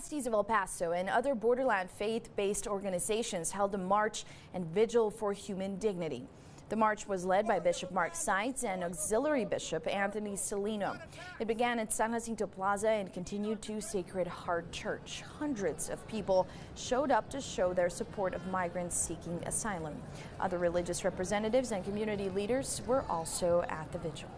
Diocese of El Paso and other borderland faith-based organizations held a march and vigil for human dignity. The march was led by Bishop Mark Seitz and Auxiliary Bishop Anthony Celino. It began at San Jacinto Plaza and continued to Sacred Heart Church. Hundreds of people showed up to show their support of migrants seeking asylum. Other religious representatives and community leaders were also at the vigil.